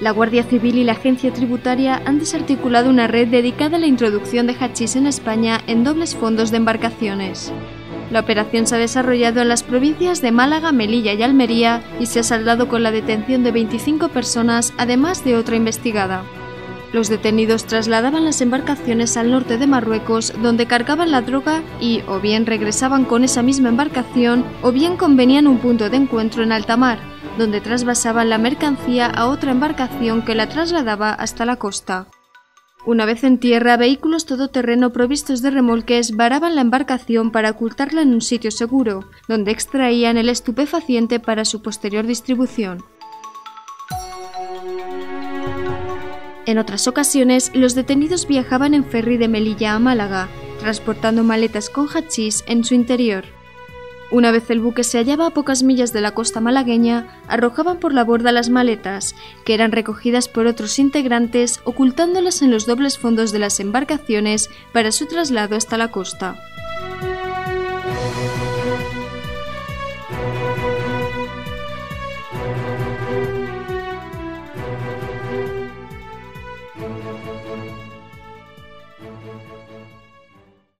La Guardia Civil y la Agencia Tributaria han desarticulado una red dedicada a la introducción de hachís en España en dobles fondos de embarcaciones. La operación se ha desarrollado en las provincias de Málaga, Melilla y Almería y se ha saldado con la detención de 25 personas, además de otra investigada. Los detenidos trasladaban las embarcaciones al norte de Marruecos, donde cargaban la droga y o bien regresaban con esa misma embarcación o bien convenían un punto de encuentro en alta mar, donde trasvasaban la mercancía a otra embarcación que la trasladaba hasta la costa. Una vez en tierra, vehículos todoterreno provistos de remolques varaban la embarcación para ocultarla en un sitio seguro, donde extraían el estupefaciente para su posterior distribución. En otras ocasiones, los detenidos viajaban en ferry de Melilla a Málaga, transportando maletas con hachís en su interior. Una vez el buque se hallaba a pocas millas de la costa malagueña, arrojaban por la borda las maletas, que eran recogidas por otros integrantes, ocultándolas en los dobles fondos de las embarcaciones para su traslado hasta la costa.